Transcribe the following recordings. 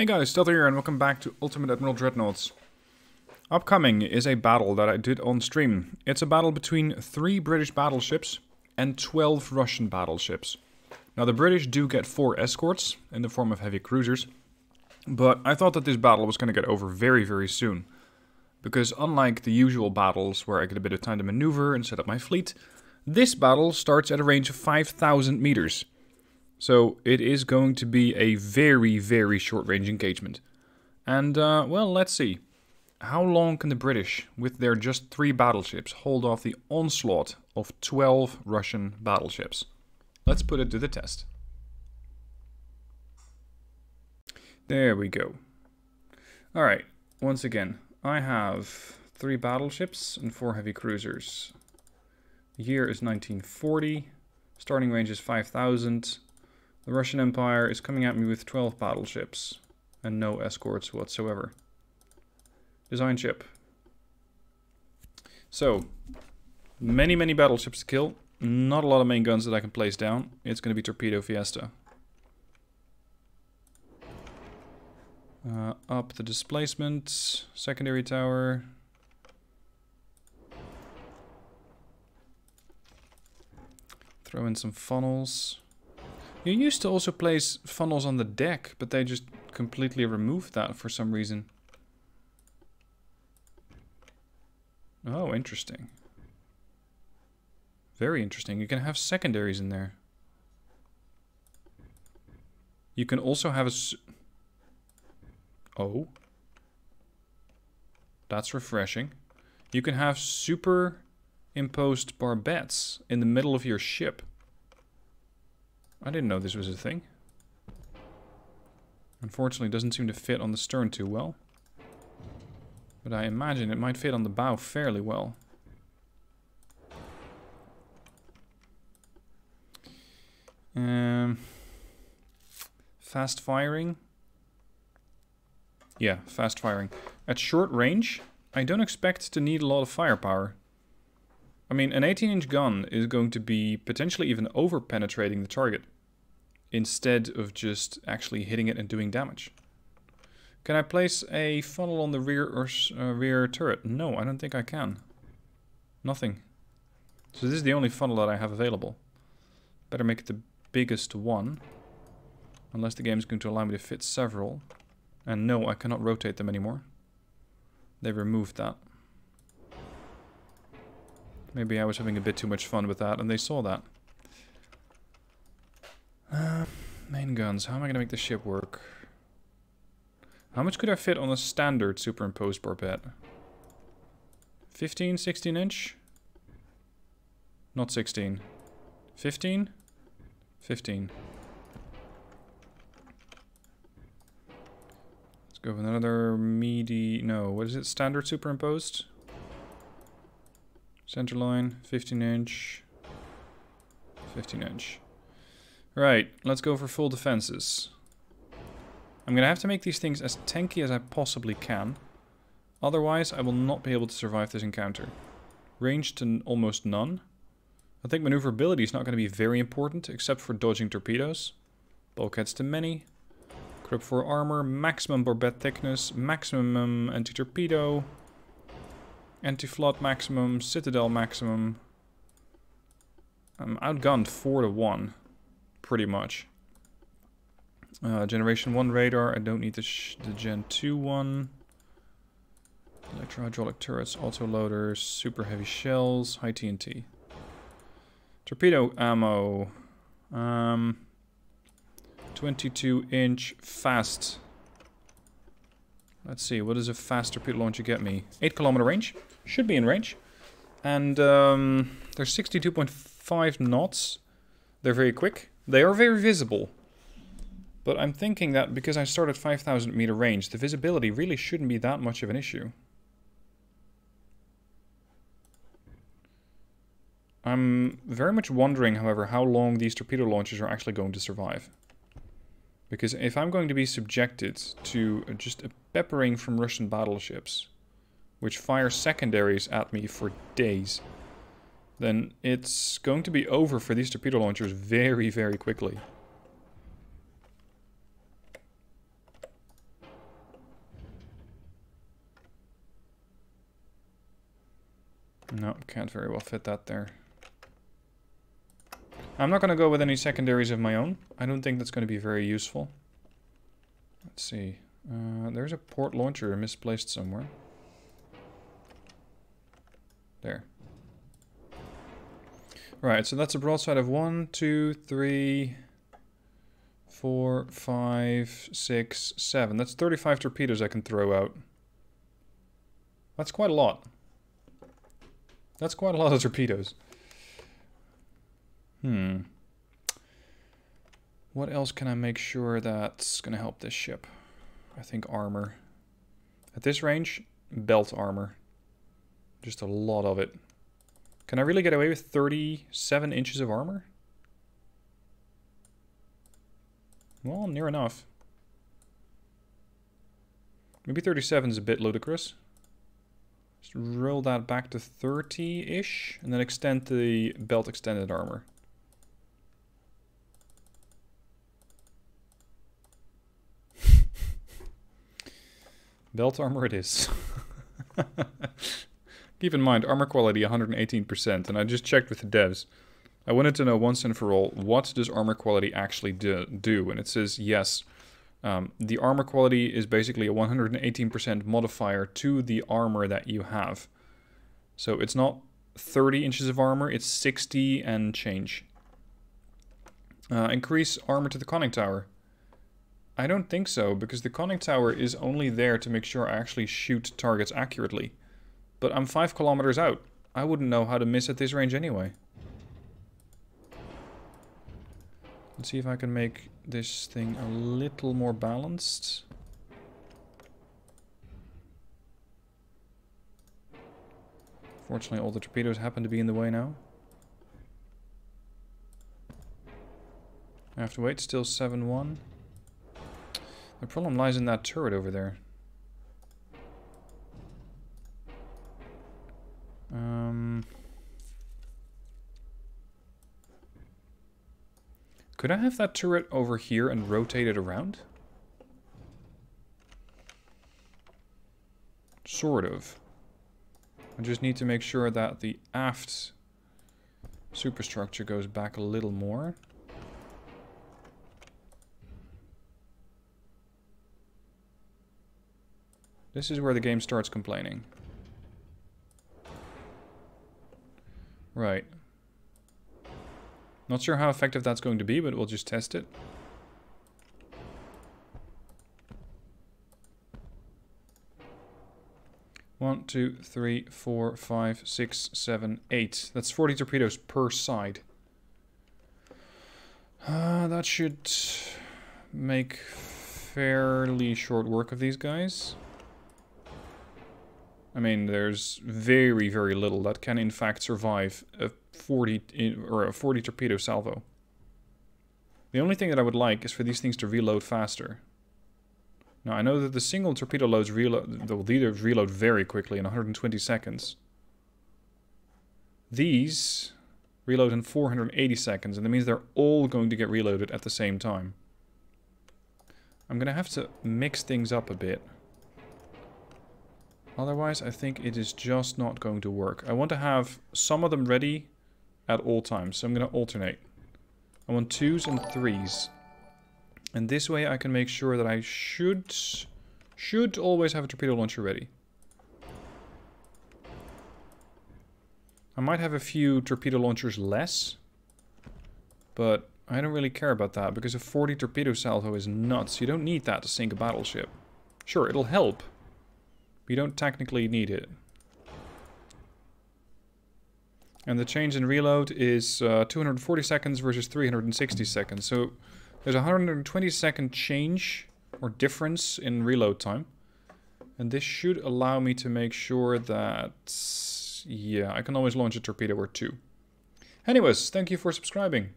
Hey guys, Stealth here and welcome back to Ultimate Admiral Dreadnoughts. Upcoming is a battle that I did on stream. It's a battle between 3 British battleships and 12 Russian battleships. Now the British do get 4 escorts in the form of heavy cruisers, but I thought that this battle was going to get over very very soon. Because unlike the usual battles where I get a bit of time to maneuver and set up my fleet, this battle starts at a range of 5,000 meters. So it is going to be a very, very short range engagement. And, uh, well, let's see. How long can the British, with their just three battleships, hold off the onslaught of 12 Russian battleships? Let's put it to the test. There we go. Alright, once again, I have three battleships and four heavy cruisers. The year is 1940, starting range is 5000, the Russian Empire is coming at me with 12 battleships and no escorts whatsoever. Design ship. So, many, many battleships to kill. Not a lot of main guns that I can place down. It's going to be Torpedo Fiesta. Uh, up the displacement. Secondary tower. Throw in some funnels. You used to also place funnels on the deck, but they just completely removed that for some reason. Oh, interesting. Very interesting. You can have secondaries in there. You can also have a... oh. That's refreshing. You can have superimposed barbettes in the middle of your ship. I didn't know this was a thing. Unfortunately, it doesn't seem to fit on the stern too well. But I imagine it might fit on the bow fairly well. Um, fast firing. Yeah, fast firing. At short range, I don't expect to need a lot of firepower. I mean, an 18-inch gun is going to be potentially even over-penetrating the target instead of just actually hitting it and doing damage. Can I place a funnel on the rear or uh, rear turret? No, I don't think I can. Nothing. So this is the only funnel that I have available. Better make it the biggest one. Unless the game is going to allow me to fit several. And no, I cannot rotate them anymore. They removed that. Maybe I was having a bit too much fun with that and they saw that. Uh, main guns. How am I going to make the ship work? How much could I fit on a standard superimposed barbette? 15, 16 inch? Not 16. 15? 15. Let's go with another meaty... No, what is it? Standard superimposed? Centerline, 15 inch. 15 inch. Right, let's go for full defenses. I'm gonna have to make these things as tanky as I possibly can. Otherwise, I will not be able to survive this encounter. Range to almost none. I think maneuverability is not going to be very important, except for dodging torpedoes. Bulkheads to many. Krupp 4 armor, maximum barbette thickness, maximum anti-torpedo, anti-flood maximum, citadel maximum. I'm outgunned 4 to 1 pretty much. Uh, generation 1 radar, I don't need the, the Gen 2 one. Electro-hydraulic turrets, auto-loaders, super heavy shells, high TNT. Torpedo ammo. Um, 22 inch fast. Let's see, what does a fast torpedo launcher get me? 8 kilometer range. Should be in range. And um, they're 62.5 knots. They're very quick. They are very visible. But I'm thinking that because I start at 5,000 meter range, the visibility really shouldn't be that much of an issue. I'm very much wondering, however, how long these torpedo launchers are actually going to survive. Because if I'm going to be subjected to just a peppering from Russian battleships, which fire secondaries at me for days, then it's going to be over for these torpedo launchers very, very quickly. No, can't very well fit that there. I'm not going to go with any secondaries of my own. I don't think that's going to be very useful. Let's see. Uh, there's a port launcher misplaced somewhere. There. Right, so that's a broadside of one, two, three, four, five, six, seven. That's 35 torpedoes I can throw out. That's quite a lot. That's quite a lot of torpedoes. Hmm. What else can I make sure that's going to help this ship? I think armor. At this range, belt armor. Just a lot of it. Can I really get away with 37 inches of armor? Well, near enough. Maybe 37 is a bit ludicrous. Just roll that back to 30-ish, and then extend the belt extended armor. belt armor it is. Keep in mind, armor quality 118%, and I just checked with the devs. I wanted to know once and for all, what does armor quality actually do? do? And it says yes, um, the armor quality is basically a 118% modifier to the armor that you have. So it's not 30 inches of armor, it's 60 and change. Uh, increase armor to the conning tower. I don't think so, because the conning tower is only there to make sure I actually shoot targets accurately. But I'm 5 kilometers out. I wouldn't know how to miss at this range anyway. Let's see if I can make this thing a little more balanced. Fortunately, all the torpedoes happen to be in the way now. I have to wait, still 7-1. The problem lies in that turret over there. Um... Could I have that turret over here and rotate it around? Sort of. I just need to make sure that the aft superstructure goes back a little more. This is where the game starts complaining. Right. Not sure how effective that's going to be, but we'll just test it. One, two, three, four, five, six, seven, eight. That's 40 torpedoes per side. Uh, that should make fairly short work of these guys. I mean, there's very, very little that can in fact survive a 40 eh, or a 40 torpedo salvo. The only thing that I would like is for these things to reload faster. Now I know that the single torpedo loads reload, they'll reload very quickly in 120 seconds. These reload in 480 seconds, and that means they're all going to get reloaded at the same time. I'm going to have to mix things up a bit. Otherwise, I think it is just not going to work. I want to have some of them ready at all times. So I'm going to alternate. I want twos and threes. And this way I can make sure that I should, should always have a torpedo launcher ready. I might have a few torpedo launchers less. But I don't really care about that because a 40 torpedo salvo is nuts. You don't need that to sink a battleship. Sure, it'll help. You don't technically need it. And the change in reload is uh, 240 seconds versus 360 seconds. So there's a 120 second change or difference in reload time. And this should allow me to make sure that, yeah, I can always launch a torpedo or two. Anyways, thank you for subscribing.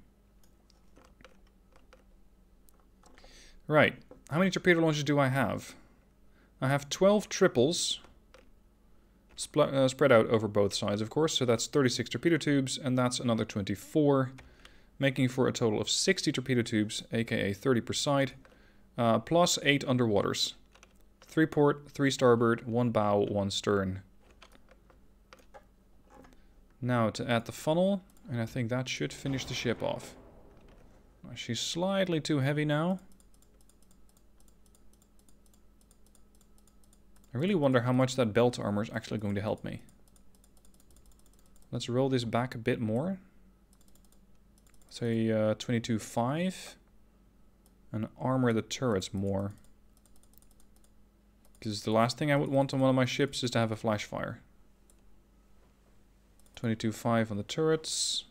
Right, how many torpedo launches do I have? I have 12 triples, uh, spread out over both sides, of course. So that's 36 torpedo tubes, and that's another 24, making for a total of 60 torpedo tubes, aka 30 per side, uh, plus 8 underwaters. 3 port, 3 starboard, 1 bow, 1 stern. Now to add the funnel, and I think that should finish the ship off. She's slightly too heavy now. I really wonder how much that belt armor is actually going to help me. Let's roll this back a bit more. Say uh, 22.5. And armor the turrets more. Because the last thing I would want on one of my ships is to have a flash fire. 22.5 on the turrets.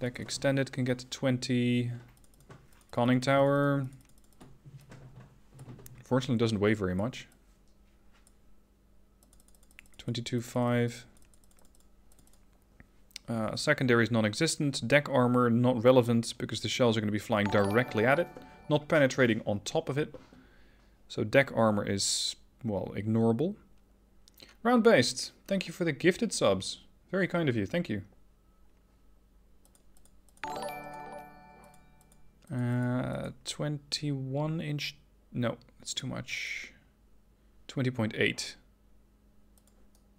Deck extended can get to 20. Conning tower. Fortunately doesn't weigh very much. 22.5. Uh, secondary is non-existent. Deck armor not relevant because the shells are going to be flying directly at it. Not penetrating on top of it. So deck armor is, well, ignorable. Round based. Thank you for the gifted subs. Very kind of you. Thank you. Uh, 21 inch. No, that's too much. 20.8.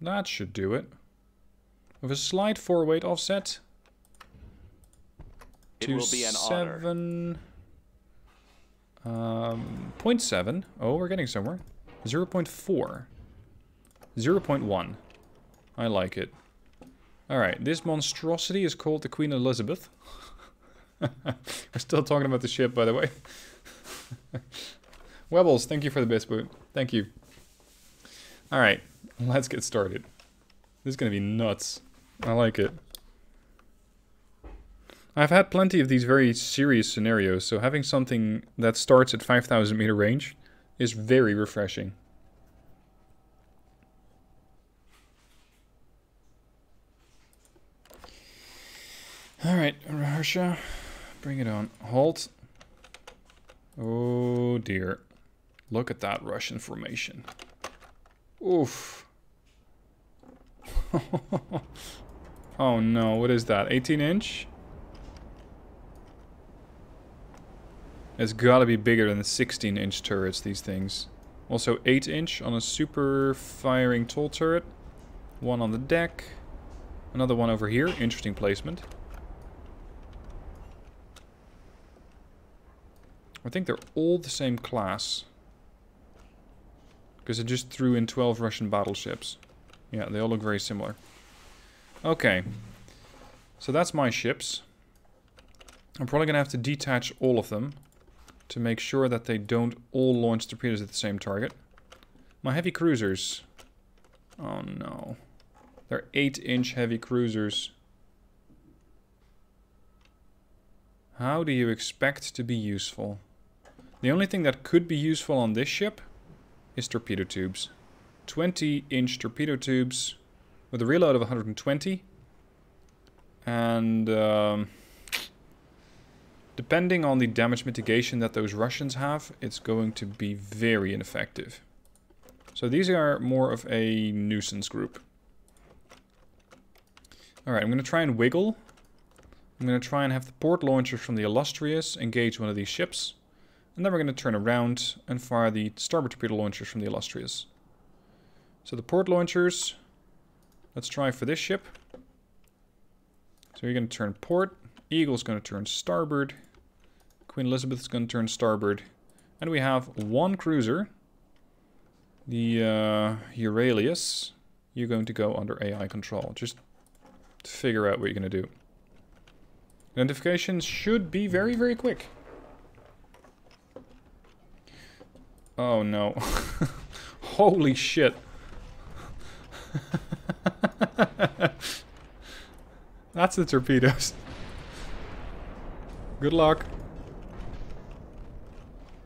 That should do it. With a slight four weight offset. It will be an seven. Um, 0.7. Oh, we're getting somewhere. 0 0.4. 0 0.1. I like it. Alright, this monstrosity is called the Queen Elizabeth. We're still talking about the ship, by the way. Webbles, thank you for the biscuit. Thank you. Alright, let's get started. This is going to be nuts. I like it. I've had plenty of these very serious scenarios, so having something that starts at 5,000 meter range is very refreshing. Alright, Russia, bring it on. Halt. Oh dear. Look at that Russian formation. Oof. oh no, what is that? 18 inch? It's gotta be bigger than the 16 inch turrets, these things. Also 8 inch on a super firing tall turret. One on the deck. Another one over here. Interesting placement. I think they're all the same class. Because I just threw in 12 Russian battleships. Yeah, they all look very similar. Okay. So that's my ships. I'm probably going to have to detach all of them to make sure that they don't all launch torpedoes at the same target. My heavy cruisers. Oh no. They're 8-inch heavy cruisers. How do you expect to be useful? The only thing that could be useful on this ship is torpedo tubes. 20-inch torpedo tubes with a reload of 120. And um, depending on the damage mitigation that those Russians have, it's going to be very ineffective. So these are more of a nuisance group. Alright, I'm going to try and wiggle. I'm going to try and have the port launchers from the Illustrious engage one of these ships. And then we're going to turn around and fire the starboard torpedo launchers from the Illustrious. So the port launchers, let's try for this ship. So you're going to turn port. Eagle's going to turn starboard. Queen Elizabeth's going to turn starboard. And we have one cruiser. The uh, Euryalus. You're going to go under AI control. Just to figure out what you're going to do. Identification should be very, very quick. Oh no. Holy shit. That's the torpedoes. Good luck.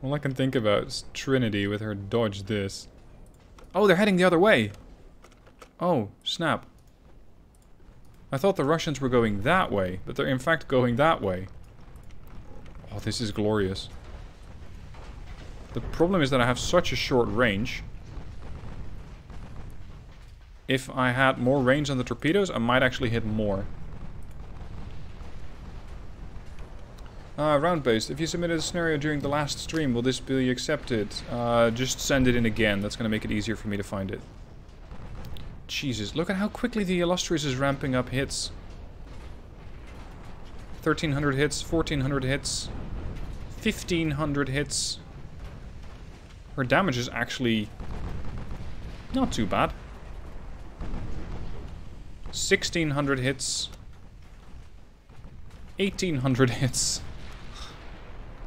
All I can think about is Trinity with her dodge this. Oh, they're heading the other way. Oh, snap. I thought the Russians were going that way, but they're in fact going that way. Oh, this is glorious. The problem is that I have such a short range if I had more range on the torpedoes, I might actually hit more. Uh, round-based. If you submitted a scenario during the last stream, will this be accepted? Uh, just send it in again. That's going to make it easier for me to find it. Jesus, look at how quickly the Illustrious is ramping up hits. 1300 hits, 1400 hits, 1500 hits. Her damage is actually not too bad. 1600 hits. 1800 hits.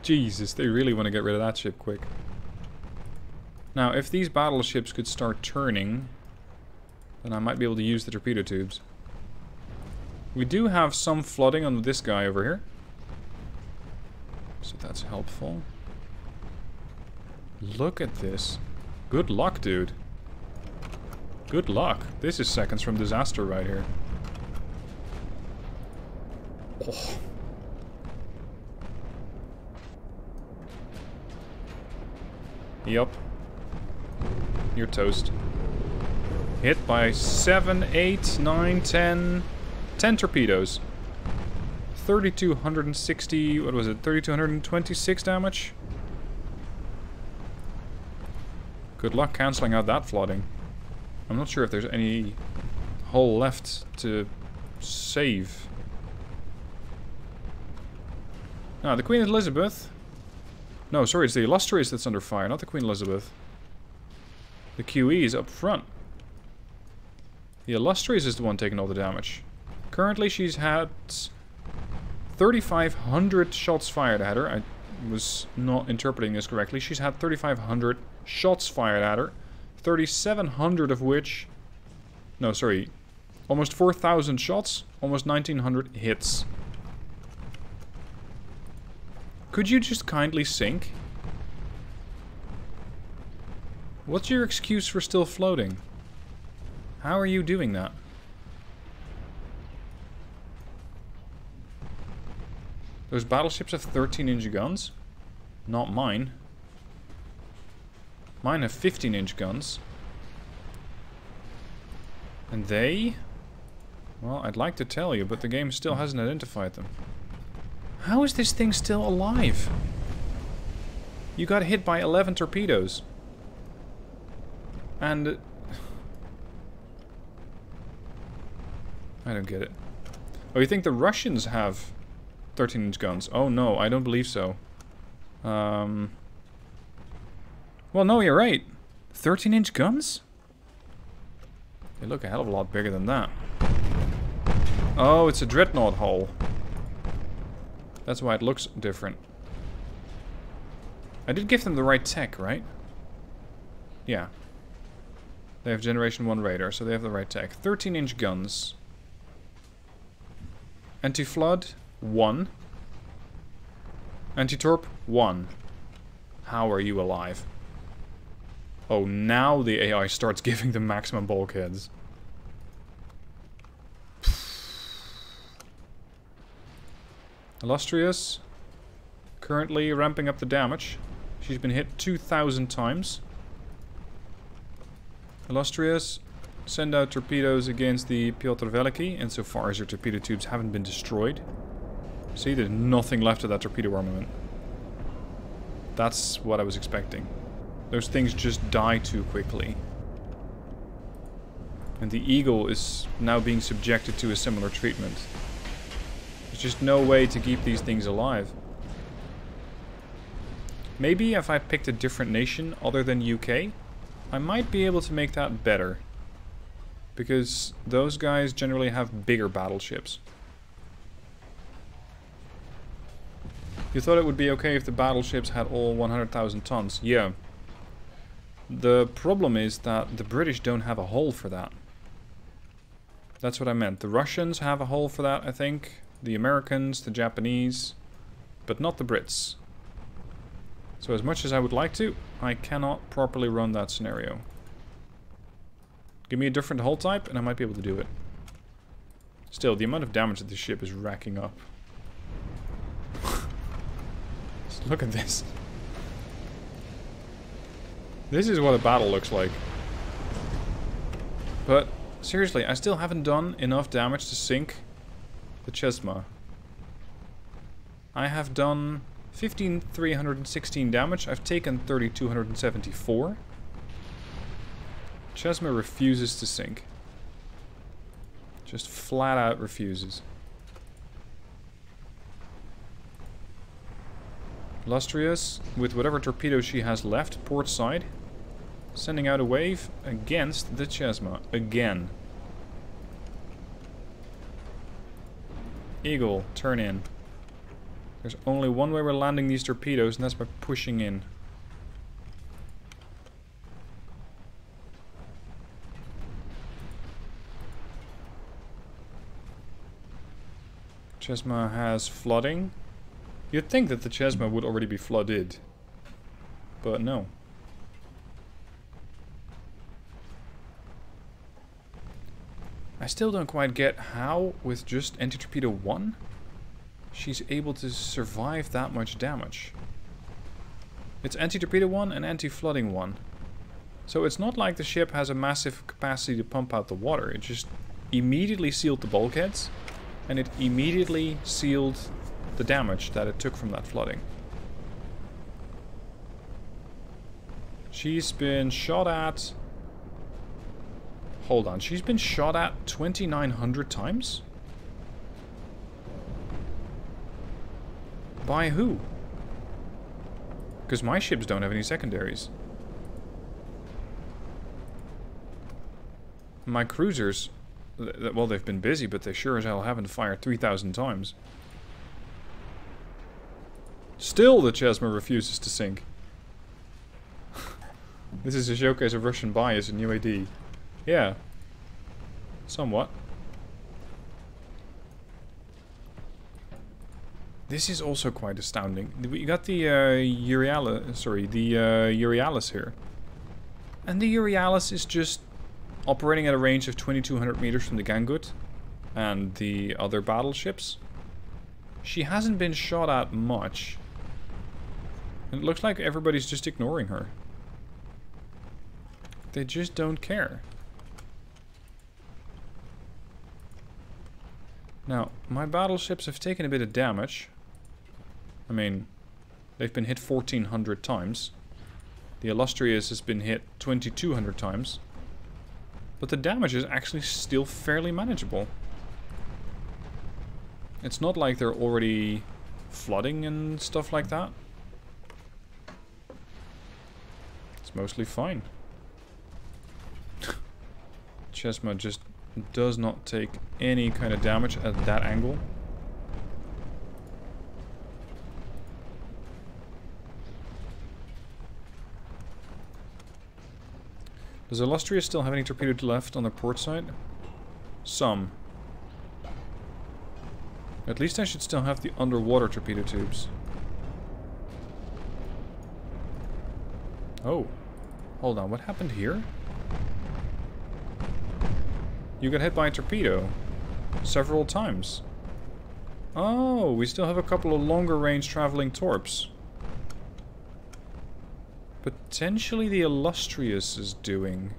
Jesus, they really want to get rid of that ship quick. Now, if these battleships could start turning, then I might be able to use the torpedo tubes. We do have some flooding on this guy over here. So that's helpful. Look at this. Good luck, dude. Good luck. This is seconds from disaster right here. Oh. Yup. You're toast. Hit by 7, 8, 9, 10... 10 torpedoes. 3260, what was it, 3226 damage? Good luck cancelling out that flooding. I'm not sure if there's any hull left to save. Ah, the Queen Elizabeth. No, sorry, it's the Illustrious that's under fire, not the Queen Elizabeth. The QE is up front. The Illustrious is the one taking all the damage. Currently, she's had 3,500 shots fired at her. I was not interpreting this correctly. She's had 3,500 shots fired at her. 3,700 of which... No, sorry. Almost 4,000 shots. Almost 1,900 hits. Could you just kindly sink? What's your excuse for still floating? How are you doing that? Those battleships have 13 inch guns. Not mine. Mine have 15 inch guns. And they... Well, I'd like to tell you, but the game still hasn't identified them. How is this thing still alive? You got hit by 11 torpedoes. And... I don't get it. Oh, you think the Russians have 13 inch guns. Oh no, I don't believe so. Um, well, no, you're right. 13 inch guns? They look a hell of a lot bigger than that. Oh, it's a dreadnought hull. That's why it looks different. I did give them the right tech, right? Yeah. They have Generation 1 radar, so they have the right tech. 13 inch guns. Anti-flood, 1. Anti-torp, 1. How are you alive? Oh, now the AI starts giving the maximum bulkheads. Illustrious. Currently ramping up the damage. She's been hit 2,000 times. Illustrious send out torpedoes against the Piotr Veliki, insofar as your torpedo tubes haven't been destroyed. See, there's nothing left of that torpedo armament. That's what I was expecting. Those things just die too quickly. And the Eagle is now being subjected to a similar treatment. There's just no way to keep these things alive. Maybe if I picked a different nation other than UK, I might be able to make that better. Because those guys generally have bigger battleships. You thought it would be okay if the battleships had all 100,000 tons. Yeah. The problem is that the British don't have a hull for that. That's what I meant. The Russians have a hull for that, I think. The Americans, the Japanese, but not the Brits. So as much as I would like to, I cannot properly run that scenario. Give me a different hull type and I might be able to do it. Still, the amount of damage that this ship is racking up. Look at this. This is what a battle looks like. But, seriously, I still haven't done enough damage to sink the Chesma. I have done 15,316 damage. I've taken 3,274. Chesma refuses to sink. Just flat out refuses. Lustrious, with whatever torpedo she has left, port side, sending out a wave against the Chesma again. Eagle, turn in. There's only one way we're landing these torpedoes, and that's by pushing in. Chesma has flooding. You'd think that the Chesma would already be flooded. But no. I still don't quite get how, with just anti-torpedo 1, she's able to survive that much damage. It's anti-torpedo 1 and anti-flooding 1. So it's not like the ship has a massive capacity to pump out the water. It just immediately sealed the bulkheads and it immediately sealed the damage that it took from that flooding. She's been shot at... Hold on, she's been shot at 2,900 times? By who? Because my ships don't have any secondaries. My cruisers well, they've been busy, but they sure as hell haven't fired 3,000 times. Still, the Chesma refuses to sink. this is a showcase of Russian bias in UAD. Yeah. Somewhat. This is also quite astounding. We got the uh, Euryalus, sorry, the uh, Euryalus here. And the Euryalus is just operating at a range of 2200 meters from the Gangut and the other battleships. She hasn't been shot at much. And it looks like everybody's just ignoring her. They just don't care. Now, my battleships have taken a bit of damage. I mean, they've been hit 1400 times. The Illustrious has been hit 2200 times. But the damage is actually still fairly manageable. It's not like they're already flooding and stuff like that. It's mostly fine. Chesma just does not take any kind of damage at that angle. Does Illustrious still have any torpedoes left on the port side? Some. At least I should still have the underwater torpedo tubes. Oh. Hold on, what happened here? You got hit by a torpedo. Several times. Oh, we still have a couple of longer range traveling torps. Potentially the Illustrious is doing.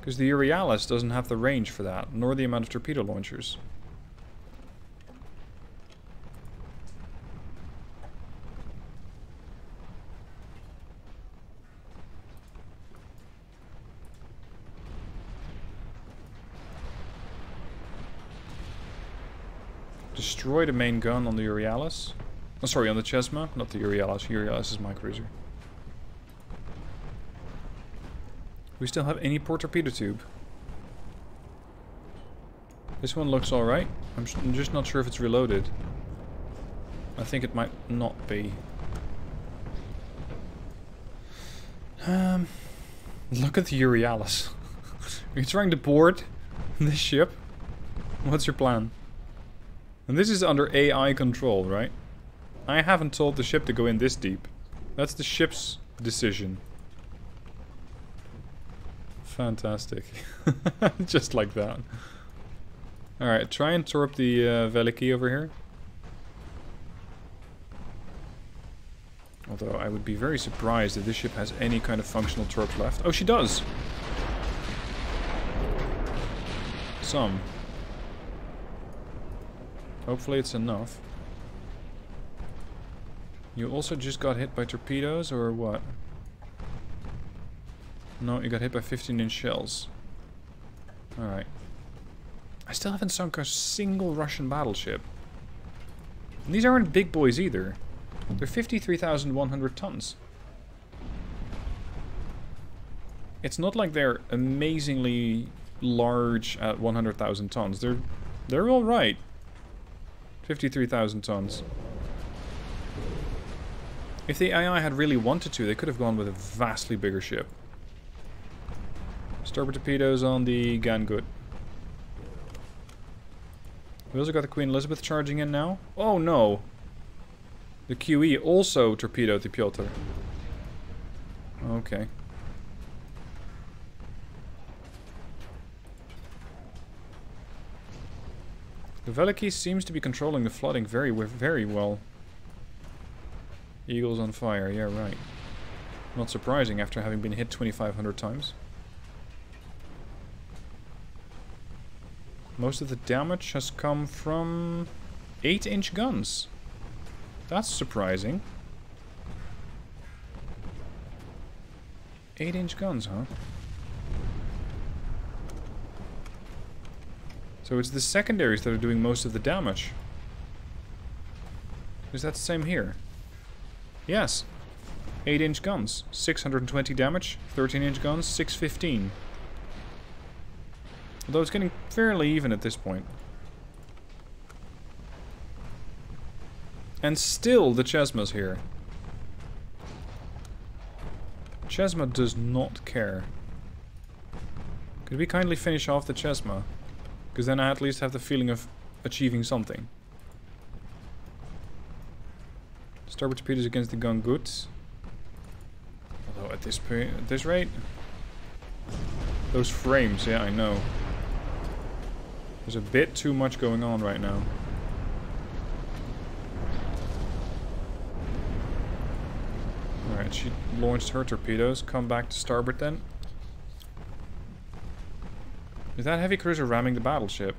Because the Euryalus doesn't have the range for that, nor the amount of torpedo launchers. Destroy the main gun on the Euryalus. Oh, sorry, on the Chesma, not the Euryalus. Euryalus is my cruiser. we still have any port torpedo tube? This one looks alright. I'm, I'm just not sure if it's reloaded. I think it might not be. Um, look at the Euryalus. Are you trying to board this ship? What's your plan? And this is under AI control, right? I haven't told the ship to go in this deep. That's the ship's decision. Fantastic. Just like that. Alright, try and torp the uh, Veliki over here. Although I would be very surprised if this ship has any kind of functional torps left. Oh, she does! Some. Hopefully it's enough. You also just got hit by torpedoes, or what? No, you got hit by 15 inch shells. Alright. I still haven't sunk a single Russian battleship. And these aren't big boys either. They're 53,100 tons. It's not like they're amazingly large at 100,000 tons. They're they're all right. 53,000 tons. If the AI had really wanted to, they could have gone with a vastly bigger ship. Starboard torpedoes on the Gangut. We also got the Queen Elizabeth charging in now. Oh no! The QE also torpedoed the Pyotr. Okay. The Veliky seems to be controlling the flooding very, very well. Eagles on fire, yeah right. Not surprising after having been hit 2500 times. Most of the damage has come from 8 inch guns. That's surprising. 8 inch guns, huh? So it's the secondaries that are doing most of the damage. Is that the same here? Yes. 8 inch guns, 620 damage, 13 inch guns, 615. Although it's getting fairly even at this point. And still the Chesma's here. Chesma does not care. Could we kindly finish off the Chesma? Because then I at least have the feeling of achieving something. Starboard torpedoes against the Gangut. Although at this point at this rate, those frames, yeah, I know. There's a bit too much going on right now. Alright, she launched her torpedoes. Come back to starboard then. Is that heavy cruiser ramming the battleship?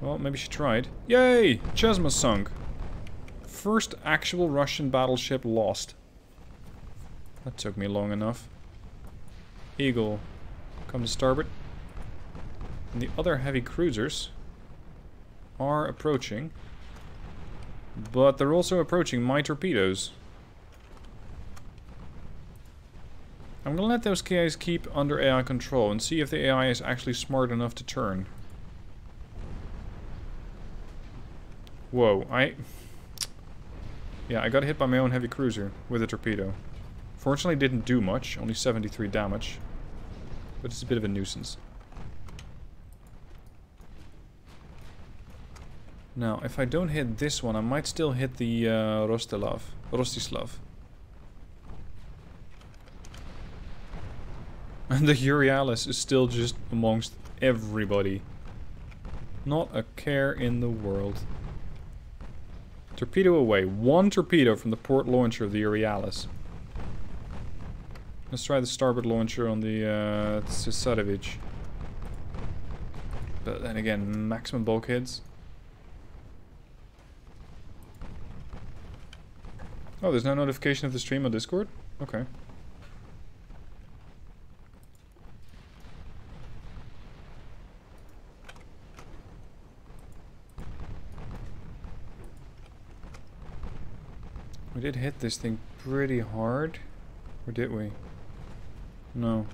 Well, maybe she tried. Yay! Chesma sunk. First actual Russian battleship lost. That took me long enough. Eagle, come to starboard. And the other heavy cruisers are approaching. But they're also approaching my torpedoes. I'm gonna let those guys keep under AI control and see if the AI is actually smart enough to turn. Whoa, I... Yeah, I got hit by my own heavy cruiser with a torpedo. Fortunately didn't do much, only 73 damage. But it's a bit of a nuisance. Now, if I don't hit this one, I might still hit the uh. Rostislav. the Euryalus is still just amongst everybody. Not a care in the world. Torpedo away. One torpedo from the port launcher of the Euryalus. Let's try the starboard launcher on the uh, Tsesarevich. But then again, maximum bulkheads. Oh, there's no notification of the stream on Discord? Okay. We did hit this thing pretty hard. Or did we? No.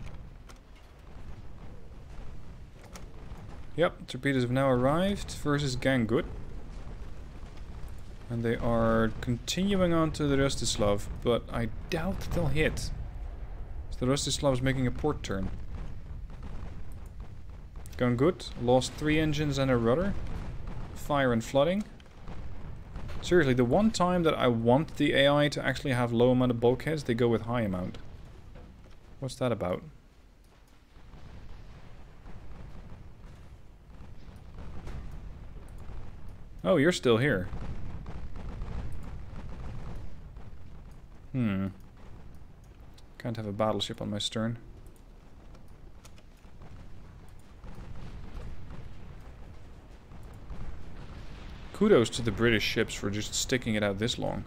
Yep, torpedoes have now arrived versus Gangut. And they are continuing on to the Rostislav, but I doubt they'll hit. So the Rostislav is making a port turn. Gangut lost three engines and a rudder. Fire and flooding. Seriously, the one time that I want the AI to actually have low amount of bulkheads, they go with high amount. What's that about? Oh, you're still here. Hmm. Can't have a battleship on my stern. Kudos to the British ships for just sticking it out this long.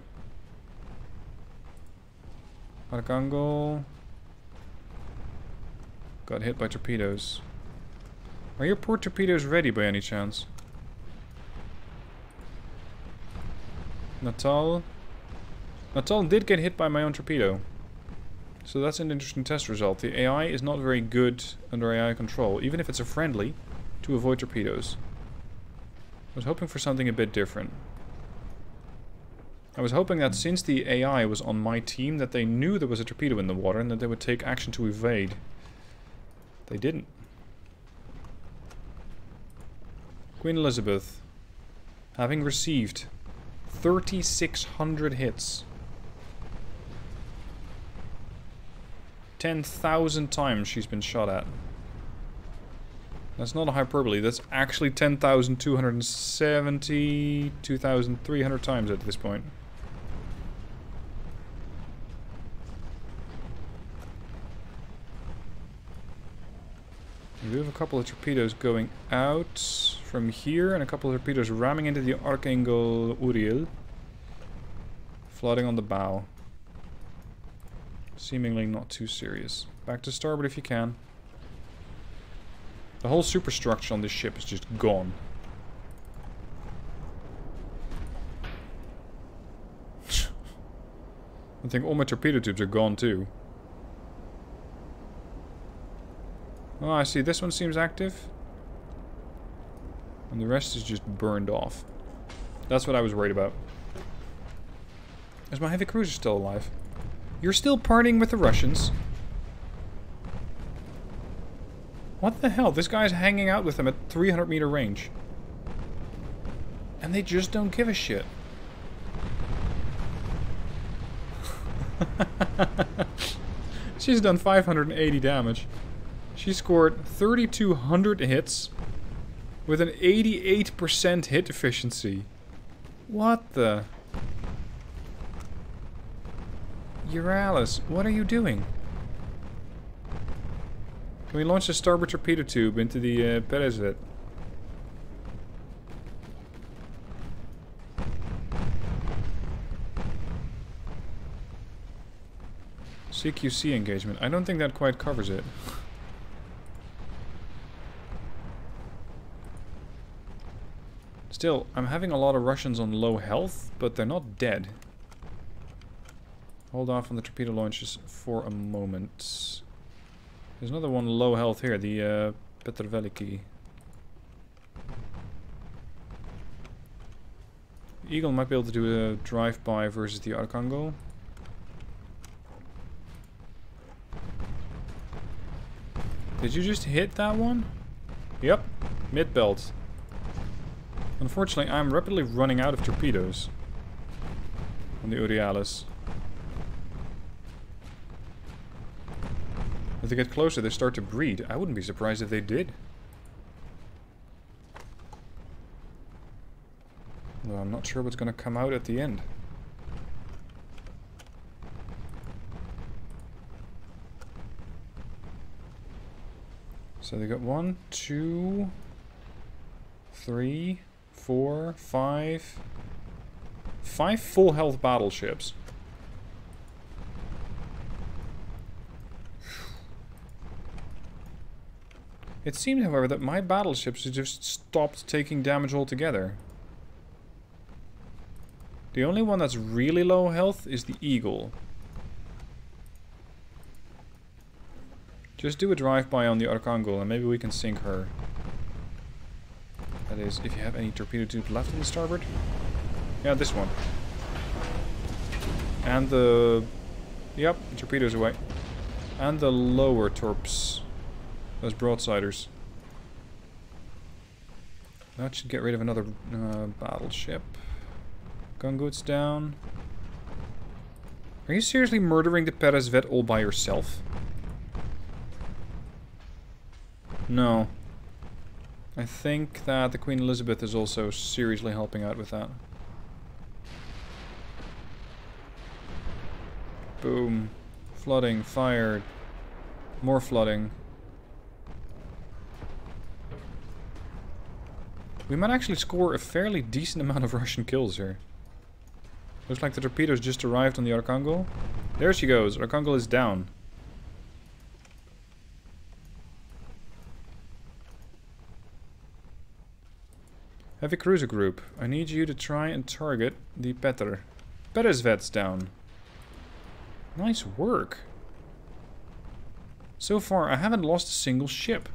Arkango got hit by torpedoes. Are your port torpedoes ready by any chance? Natal. Natal did get hit by my own torpedo. So that's an interesting test result. The AI is not very good under AI control, even if it's a friendly, to avoid torpedoes. I was hoping for something a bit different. I was hoping that hmm. since the AI was on my team, that they knew there was a torpedo in the water and that they would take action to evade. They didn't. Queen Elizabeth, having received 3,600 hits. 10,000 times she's been shot at. That's not a hyperbole, that's actually 10,270, 2,300 times at this point. We have a couple of torpedoes going out from here and a couple of torpedoes ramming into the Archangel Uriel. Flooding on the bow. Seemingly not too serious. Back to starboard if you can. The whole superstructure on this ship is just gone. I think all my torpedo tubes are gone too. Oh, I see. This one seems active. And the rest is just burned off. That's what I was worried about. Is my heavy cruiser still alive? You're still partying with the Russians? What the hell? This guy's hanging out with them at 300 meter range. And they just don't give a shit. She's done 580 damage. She scored 3,200 hits with an 88% hit efficiency. What the? Euryalus, what are you doing? Can we launch the starboard torpedo tube into the uh, Peresvet? CQC engagement. I don't think that quite covers it. Still, I'm having a lot of Russians on low health, but they're not dead. Hold off on the torpedo launches for a moment. There's another one low health here, the uh. Eagle might be able to do a drive-by versus the Archangel. Did you just hit that one? Yep, mid-belt. Unfortunately, I'm rapidly running out of torpedoes on the Euryalus. As they get closer, they start to breed. I wouldn't be surprised if they did. Though I'm not sure what's going to come out at the end. So they got one, two, three, four, five... Five full health battleships. It seemed, however, that my battleships have just stopped taking damage altogether. The only one that's really low health is the Eagle. Just do a drive-by on the Archangel and maybe we can sink her. That is, if you have any torpedo tubes left on the starboard. Yeah, this one. And the... Yep, torpedoes away. And the lower torps. Those broadsiders. That should get rid of another uh, battleship. Gunboats down. Are you seriously murdering the Peresvet all by yourself? No. I think that the Queen Elizabeth is also seriously helping out with that. Boom. Flooding, fired. More flooding. We might actually score a fairly decent amount of Russian kills here. Looks like the torpedoes just arrived on the Archangel. There she goes. Archangel is down. Heavy cruiser group. I need you to try and target the Petr. Peresvet's down. Nice work. So far, I haven't lost a single ship.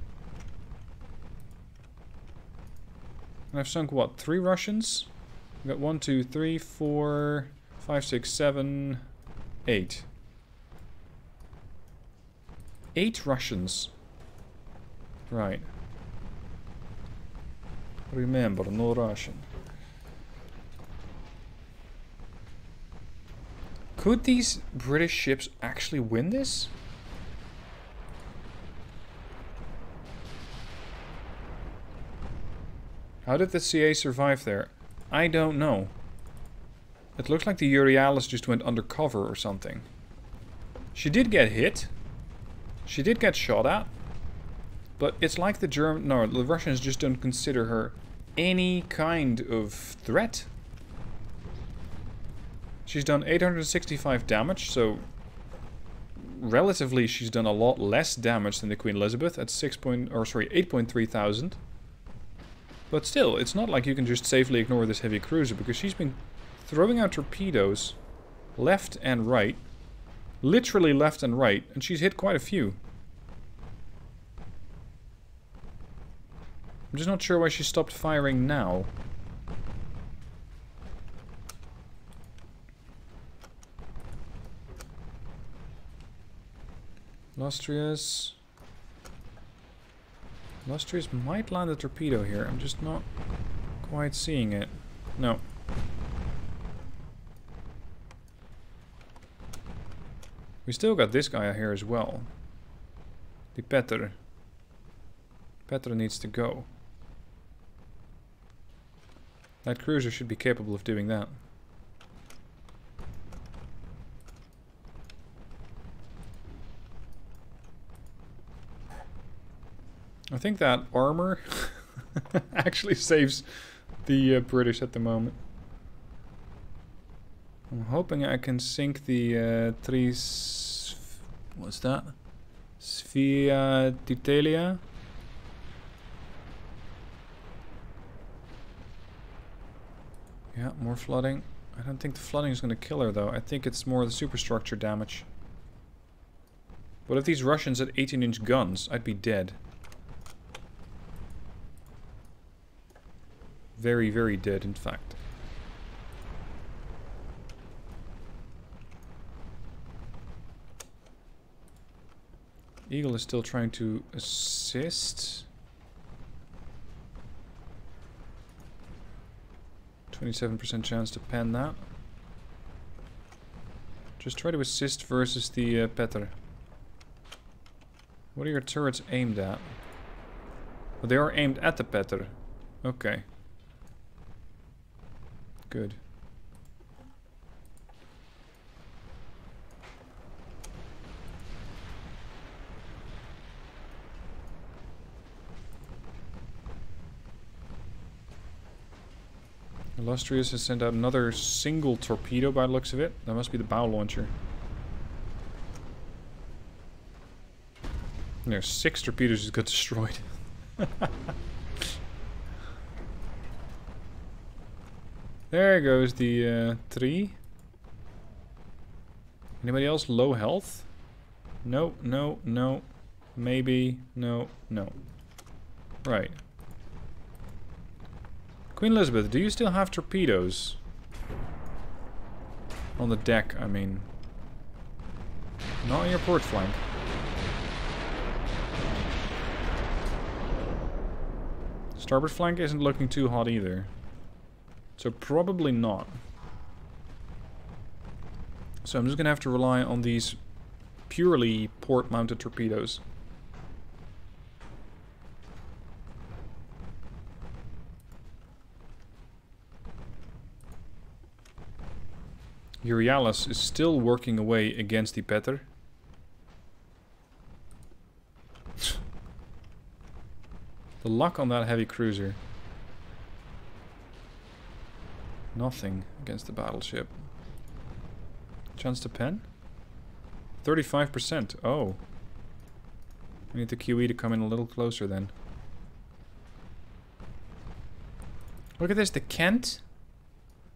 And I've sunk, what, three Russians? I've got one, two, three, four, five, six, seven, eight. Eight Russians. Right. Remember, no Russian. Could these British ships actually win this? How did the CA survive there? I don't know. It looks like the Euryalus just went undercover or something. She did get hit. She did get shot at. But it's like the German... No, the Russians just don't consider her any kind of threat. She's done 865 damage, so relatively she's done a lot less damage than the Queen Elizabeth at 6 point, or sorry, 8.3 thousand. But still, it's not like you can just safely ignore this heavy cruiser because she's been throwing out torpedoes left and right, literally left and right, and she's hit quite a few. I'm just not sure why she stopped firing now. Illustrious. Illustrious might land a torpedo here. I'm just not quite seeing it. No. We still got this guy here as well. The Petr. Petr needs to go. That cruiser should be capable of doing that. I think that armor actually saves the uh, British at the moment. I'm hoping I can sink the uh, Tris... What's that? Svia d'Italia? Yeah, more flooding. I don't think the flooding is going to kill her, though. I think it's more the superstructure damage. But if these Russians had 18-inch guns, I'd be dead. Very, very dead, in fact. Eagle is still trying to assist. 27% chance to pen that. Just try to assist versus the uh, Petr. What are your turrets aimed at? Oh, they are aimed at the Petr. Okay. Good. Illustrious has sent out another single torpedo by the looks of it. That must be the bow launcher. There's six torpedoes just got destroyed. there goes the uh, three. Anybody else low health? No, no, no. Maybe, no, no. Right. Queen Elizabeth, do you still have torpedoes? On the deck, I mean. Not on your port flank. Starboard flank isn't looking too hot either. So probably not. So I'm just going to have to rely on these purely port-mounted torpedoes. Euryalus is still working away against the Petr. the luck on that heavy cruiser. Nothing against the battleship. Chance to pen? 35%. Oh. We need the QE to come in a little closer then. Look at this, the Kent.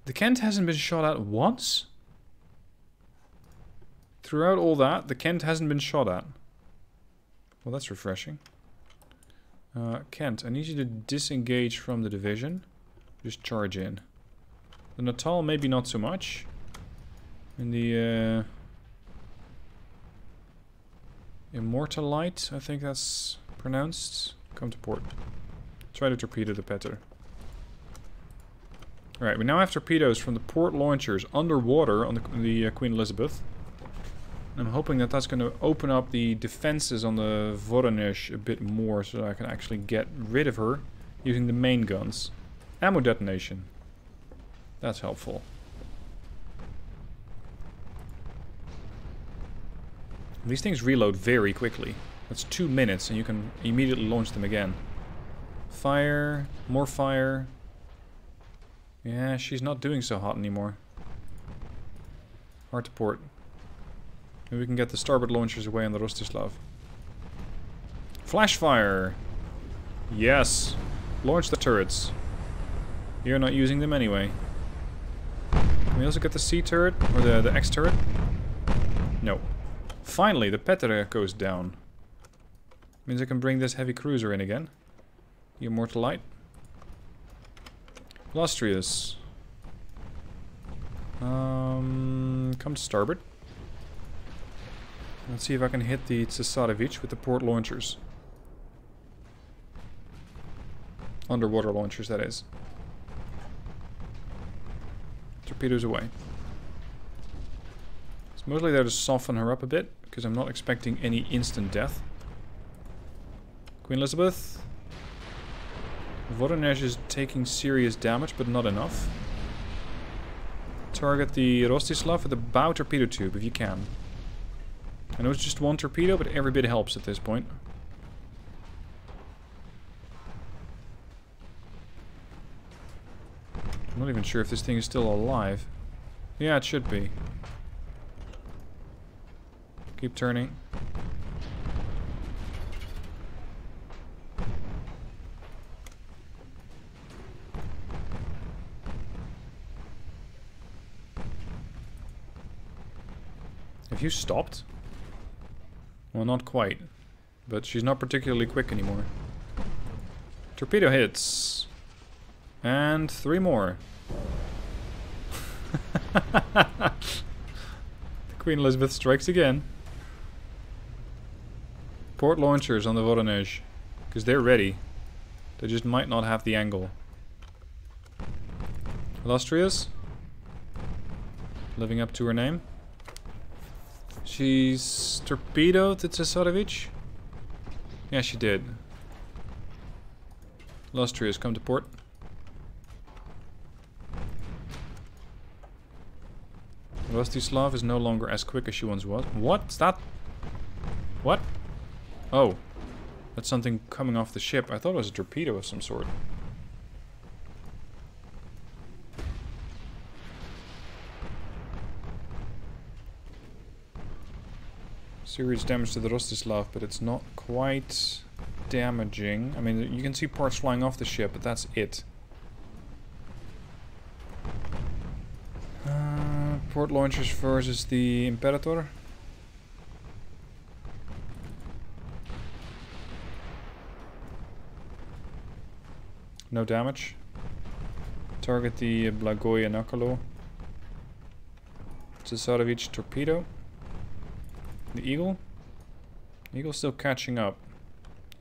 The Kent hasn't been shot at once. Throughout all that, the Kent hasn't been shot at. Well, that's refreshing. Uh, Kent, I need you to disengage from the division. Just charge in. The Natal, maybe not so much. In the... Uh, Immortalite, I think that's pronounced. Come to port. Try to torpedo the Petr. Alright, we now have torpedoes from the port launchers underwater on the, the uh, Queen Elizabeth. I'm hoping that that's going to open up the defenses on the Voronezh a bit more so that I can actually get rid of her using the main guns. Ammo detonation. That's helpful. These things reload very quickly. That's two minutes and you can immediately launch them again. Fire, more fire. Yeah, she's not doing so hot anymore. Hard to port. Maybe we can get the starboard launchers away on the Rostislav. Flash fire! Yes! Launch the turrets. You're not using them anyway. Can we also get the C turret? Or the, the X turret? No. Finally, the Petr goes down. Means I can bring this heavy cruiser in again. The Immortal Light. Illustrious. Um, come to starboard. Let's see if I can hit the Cesarevich with the port launchers. Underwater launchers, that is. Torpedoes away. It's mostly there to soften her up a bit, because I'm not expecting any instant death. Queen Elizabeth. Voronezh is taking serious damage, but not enough. Target the Rostislav with a bow torpedo tube, if you can. I know it's just one torpedo, but every bit helps at this point. I'm not even sure if this thing is still alive. Yeah, it should be. Keep turning. Have you stopped? Well, not quite. But she's not particularly quick anymore. Torpedo hits. And three more. Queen Elizabeth strikes again. Port launchers on the Voronezh. Because they're ready. They just might not have the angle. Illustrious. Living up to her name. She's torpedoed the Cesarevich? Yeah, she did. Illustrious, come to port. Rostislav is no longer as quick as she once was. What's that? What? Oh. That's something coming off the ship. I thought it was a torpedo of some sort. Serious damage to the Rostislav, but it's not quite damaging. I mean, you can see parts flying off the ship, but that's it. Uh, port launchers versus the Imperator. No damage. Target the Blagoya Nakalo. Cesarevich torpedo. The Eagle? Eagle's still catching up.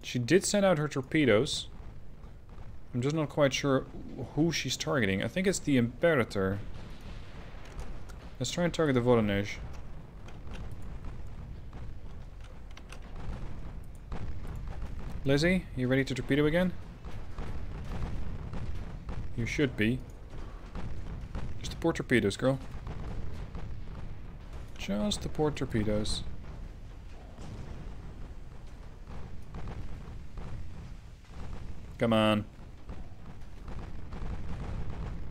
She did send out her torpedoes. I'm just not quite sure who she's targeting. I think it's the Imperator. Let's try and target the Voronezh. Lizzie, you ready to torpedo again? You should be. Just the port torpedoes, girl. Just the port torpedoes. Come on.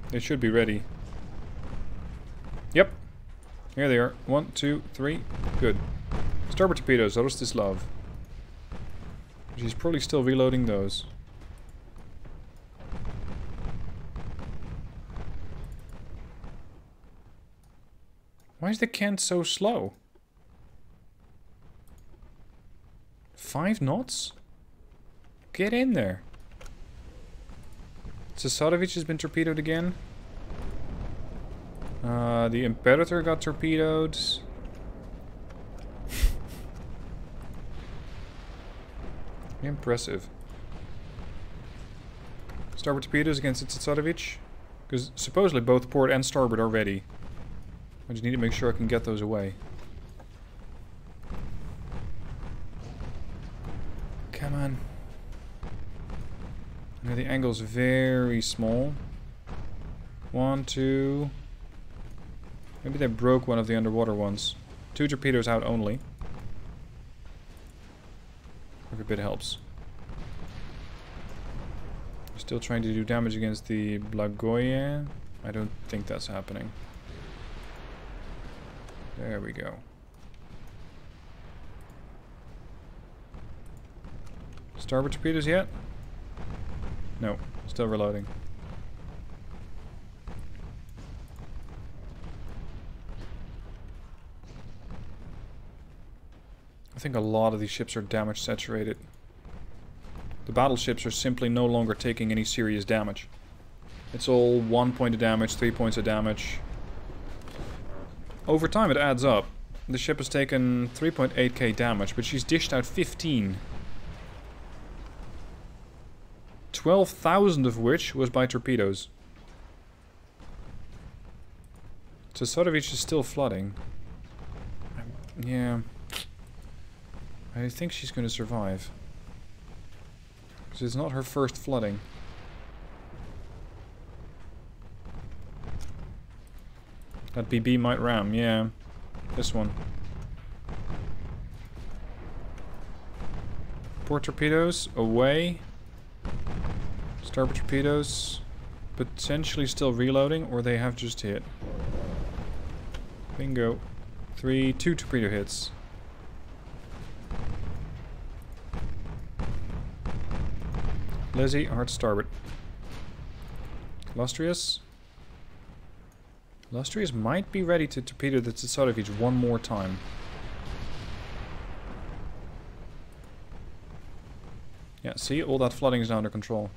They should be ready. Yep. Here they are. One, two, three. Good. Starboard torpedoes. What is this love. She's probably still reloading those. Why is the can so slow? Five knots? Get in there. Sasadovich has been torpedoed again. Uh, the Imperator got torpedoed. Impressive. Starboard torpedoes against Zasadovic. Because supposedly both port and starboard are ready. I just need to make sure I can get those away. Come on. Now the angle's very small. One, two... Maybe they broke one of the underwater ones. Two torpedoes out only. Every bit helps. Still trying to do damage against the Blagoye. I don't think that's happening. There we go. Starboard torpedoes yet? No, still reloading. Think a lot of these ships are damage saturated. The battleships are simply no longer taking any serious damage. It's all one point of damage, three points of damage. Over time it adds up. The ship has taken 3.8k damage, but she's dished out 15. 12,000 of which was by torpedoes. Zasadovic is still flooding. Yeah. I think she's going to survive. Because it's not her first flooding. That BB might ram, yeah. This one. Port torpedoes, away. Starboard torpedoes, potentially still reloading, or they have just hit. Bingo. Three, two torpedo hits. Lizzie, hard starboard. Lustrious. Lustrious might be ready to torpedo the Zasadovic one more time. Yeah, see, all that flooding is under control.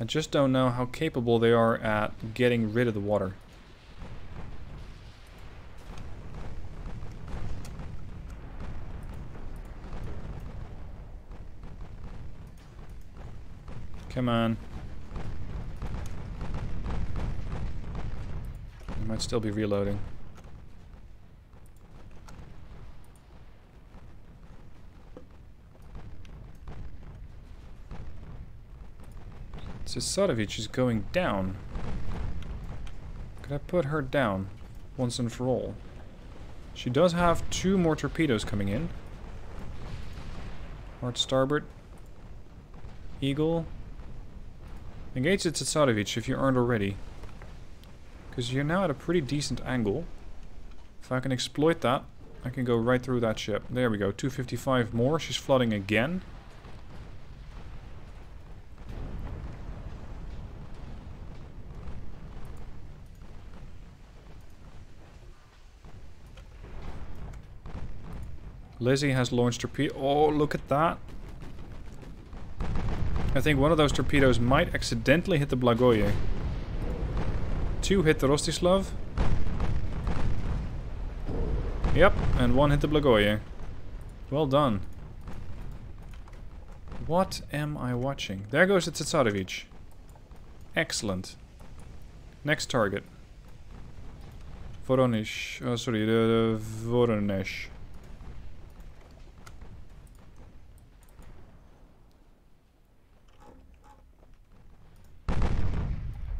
I just don't know how capable they are at getting rid of the water. Come on. I might still be reloading. Zasadovic is going down. Could I put her down once and for all? She does have two more torpedoes coming in. Hard starboard. Eagle. Engage the Zasadovic if you aren't already. Because you're now at a pretty decent angle. If I can exploit that, I can go right through that ship. There we go, 255 more. She's flooding again. Lizzie has launched her... P Oh, look at that. I think one of those torpedoes might accidentally hit the Blagoye. Two hit the Rostislav. Yep, and one hit the Blagoye. Well done. What am I watching? There goes the Zasadovic. Excellent. Next target. Voronezh. Oh, uh, sorry, the, the.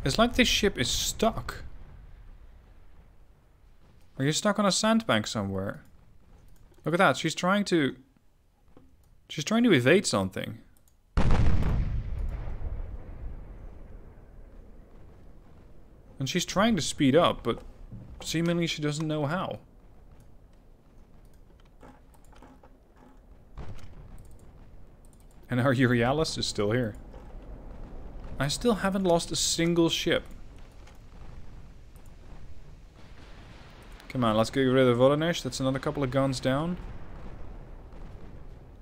It's like this ship is stuck. Are you stuck on a sandbank somewhere? Look at that, she's trying to... She's trying to evade something. And she's trying to speed up, but seemingly she doesn't know how. And our Euryalus is still here. I still haven't lost a single ship. Come on, let's get rid of the Voronezh. That's another couple of guns down.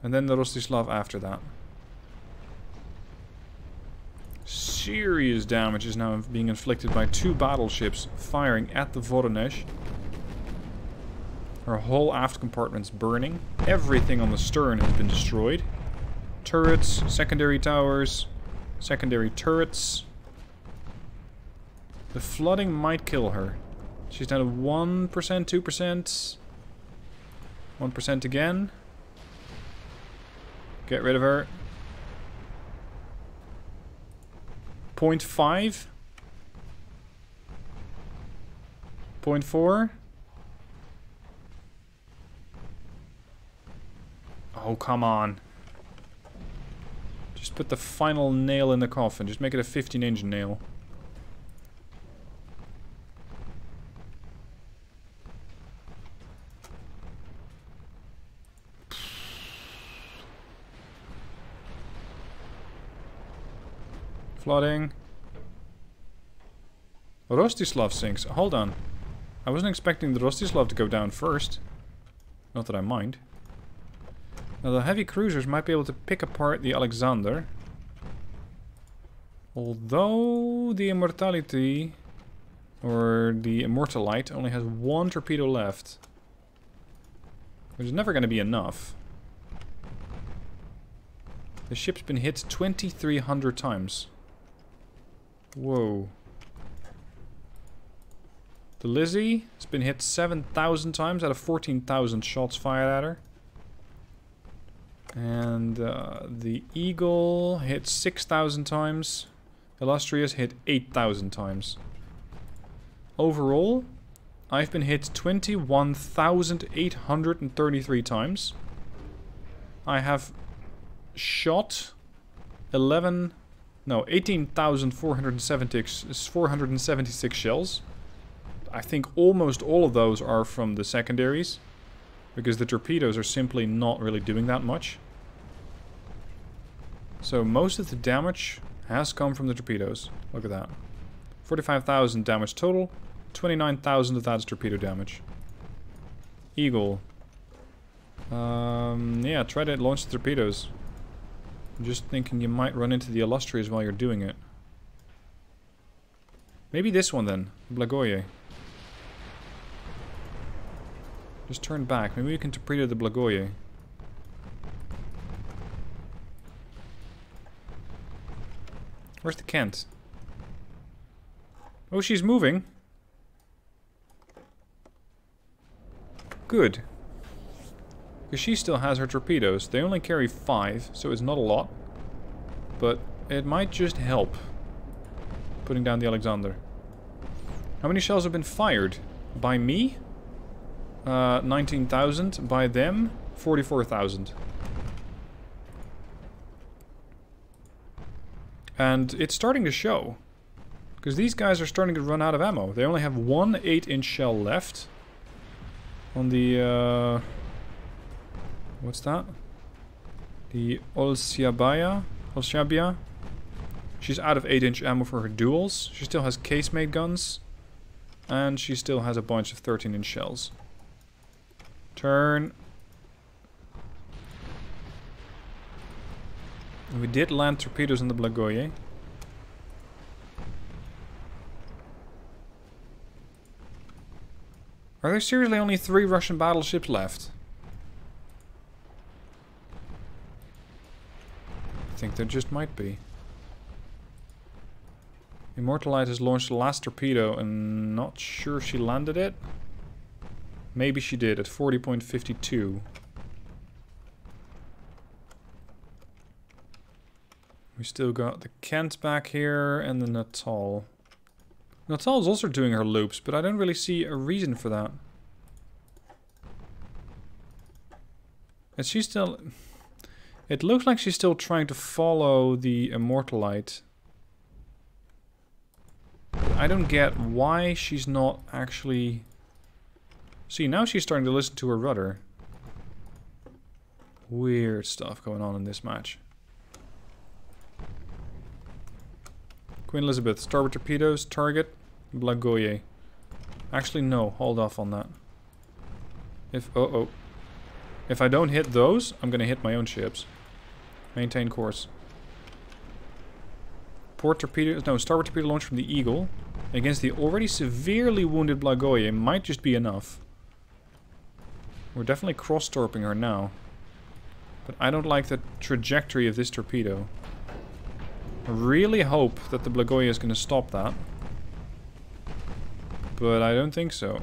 And then the Rostislav after that. Serious damage is now being inflicted by two battleships firing at the Voronezh. Our whole aft compartment's burning. Everything on the stern has been destroyed. Turrets, secondary towers, secondary turrets. The flooding might kill her. She's down to 1%, 2%. 1% again. Get rid of her. 0.5. 0.4. Oh, come on. Just put the final nail in the coffin. Just make it a 15 inch nail. Flooding. Rostislav sinks. Hold on. I wasn't expecting the Rostislav to go down first. Not that I mind. Now the heavy cruisers might be able to pick apart the Alexander. Although the Immortality or the Immortalite only has one torpedo left. Which is never going to be enough. The ship's been hit 2,300 times. Whoa. The Lizzie has been hit 7,000 times out of 14,000 shots fired at her. And uh, the Eagle hit 6,000 times. Illustrious hit 8,000 times. Overall, I've been hit 21,833 times. I have shot 11 no, 18,476 476 shells. I think almost all of those are from the secondaries. Because the torpedoes are simply not really doing that much. So most of the damage has come from the torpedoes. Look at that. 45,000 damage total. 29,000 of that is torpedo damage. Eagle. Um, yeah, try to launch the torpedoes. I'm just thinking you might run into the Illustrious while you're doing it. Maybe this one then, Blagoye. Just turn back. Maybe we can torpedo the Blagoye. Where's the Kent? Oh, she's moving. Good. Because she still has her torpedoes. They only carry five, so it's not a lot. But it might just help. Putting down the Alexander. How many shells have been fired? By me? Uh, 19,000. By them? 44,000. And it's starting to show. Because these guys are starting to run out of ammo. They only have one 8-inch shell left. On the... Uh, What's that? The Olsiabaya? Olshabia? She's out of 8-inch ammo for her duels. She still has casemate guns. And she still has a bunch of 13-inch shells. Turn. We did land torpedoes in the Blagoye. Are there seriously only three Russian battleships left? I think there just might be. Immortalite has launched the last torpedo and not sure she landed it. Maybe she did at 40.52. We still got the Kent back here and the Natal. Natal is also doing her loops, but I don't really see a reason for that. Is she still... It looks like she's still trying to follow the Immortalite. I don't get why she's not actually... See, now she's starting to listen to her rudder. Weird stuff going on in this match. Queen Elizabeth, starboard torpedoes, target, Blagoye. Actually, no, hold off on that. If, uh oh. If I don't hit those, I'm gonna hit my own ships. Maintain course. Port torpedoes, no, starboard torpedo launch from the Eagle against the already severely wounded Blagoye might just be enough. We're definitely cross-torping her now. But I don't like the trajectory of this torpedo. I really hope that the Blagoye is going to stop that. But I don't think so.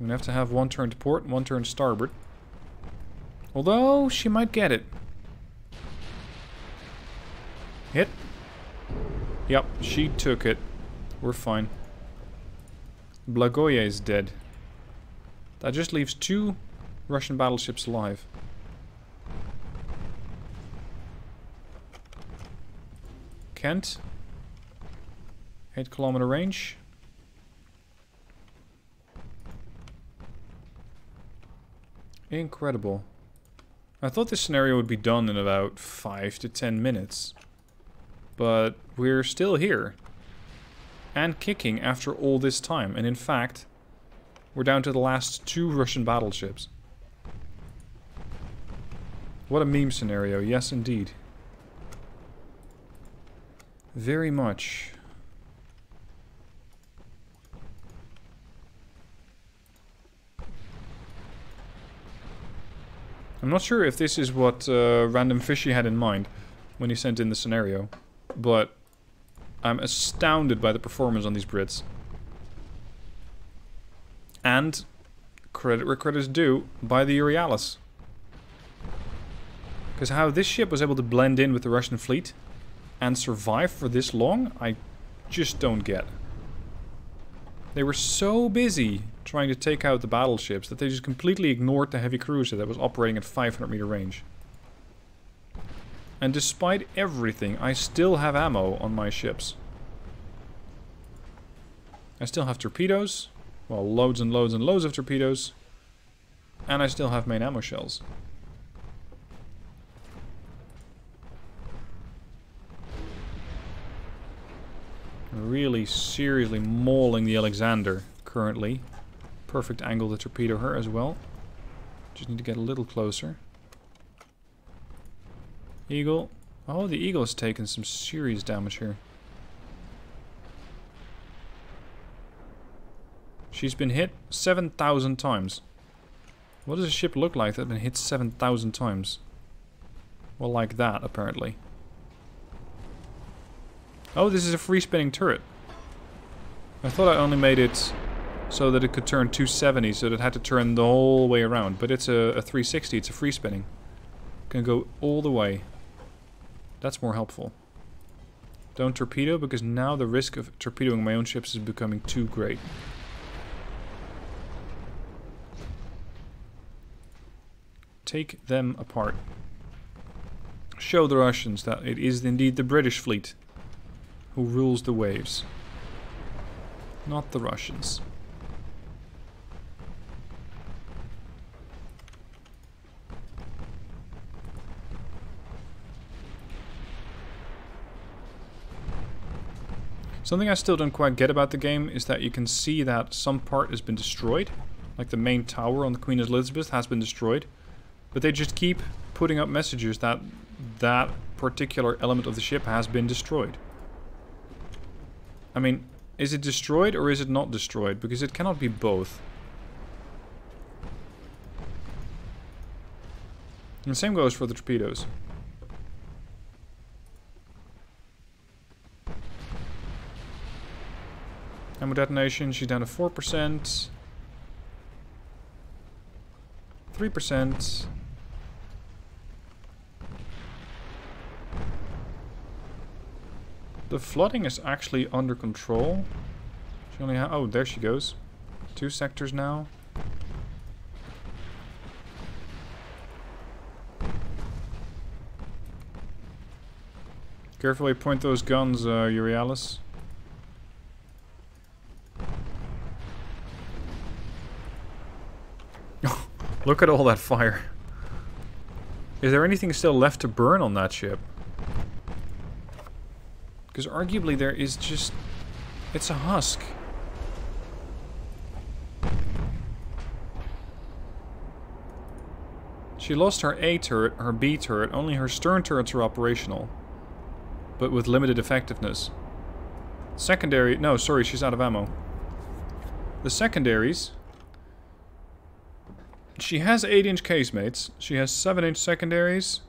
I'm going to have to have one turn to port and one turn starboard. Although, she might get it. Hit. Yep, she took it. We're fine. Blagoye is dead. That just leaves two Russian battleships alive. Kent. 8 kilometer range. Incredible. I thought this scenario would be done in about 5 to 10 minutes. But we're still here. And kicking after all this time. And in fact, we're down to the last two Russian battleships. What a meme scenario. Yes, indeed. Very much. I'm not sure if this is what uh, Random Fishy had in mind when he sent in the scenario, but I'm astounded by the performance on these Brits. And, credit where credit is due, by the Euryalus. Because how this ship was able to blend in with the Russian fleet and survive for this long, I just don't get. They were so busy trying to take out the battleships that they just completely ignored the heavy cruiser that was operating at 500 meter range. And despite everything, I still have ammo on my ships. I still have torpedoes. Well, loads and loads and loads of torpedoes. And I still have main ammo shells. Really seriously mauling the Alexander currently. Perfect angle to torpedo her as well. Just need to get a little closer. Eagle. Oh, the Eagle has taken some serious damage here. She's been hit 7,000 times. What does a ship look like that's been hit 7,000 times? Well, like that, apparently. Oh, this is a free spinning turret. I thought I only made it so that it could turn 270, so that it had to turn the whole way around. But it's a, a 360, it's a free spinning. Can go all the way. That's more helpful. Don't torpedo, because now the risk of torpedoing my own ships is becoming too great. Take them apart. Show the Russians that it is indeed the British fleet who rules the waves. Not the Russians. Something I still don't quite get about the game is that you can see that some part has been destroyed. Like the main tower on the Queen Elizabeth has been destroyed. But they just keep putting up messages that that particular element of the ship has been destroyed. I mean, is it destroyed or is it not destroyed? Because it cannot be both. And the same goes for the torpedoes. Ammo detonation, she's down to 4%. 3%. The flooding is actually under control. She only oh, there she goes. Two sectors now. Carefully point those guns, uh, Euryalus. Look at all that fire. Is there anything still left to burn on that ship? Because arguably there is just... It's a husk. She lost her A turret, her B turret, only her stern turrets are operational. But with limited effectiveness. Secondary... No, sorry, she's out of ammo. The secondaries... She has 8-inch casemates. She has 7-inch secondaries.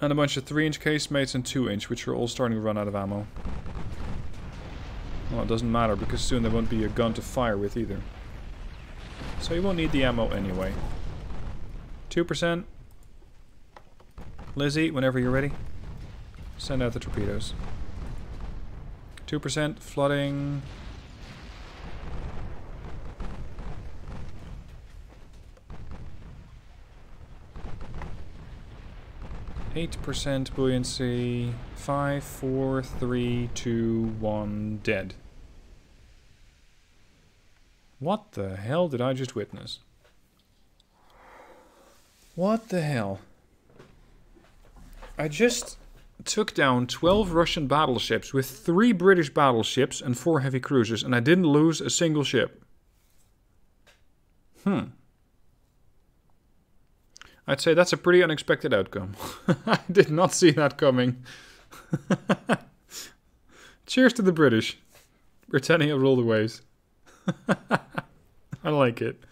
And a bunch of 3-inch casemates and 2-inch, which are all starting to run out of ammo. Well, it doesn't matter, because soon there won't be a gun to fire with either. So you won't need the ammo anyway. 2%. Lizzie, whenever you're ready, send out the torpedoes. 2% flooding. Eight percent buoyancy. Five, four, three, two, one, dead. What the hell did I just witness? What the hell? I just took down 12 Russian battleships with 3 British battleships and 4 heavy cruisers, and I didn't lose a single ship. Hmm. I'd say that's a pretty unexpected outcome. I did not see that coming. Cheers to the British. Britannia rule the waves. I like it.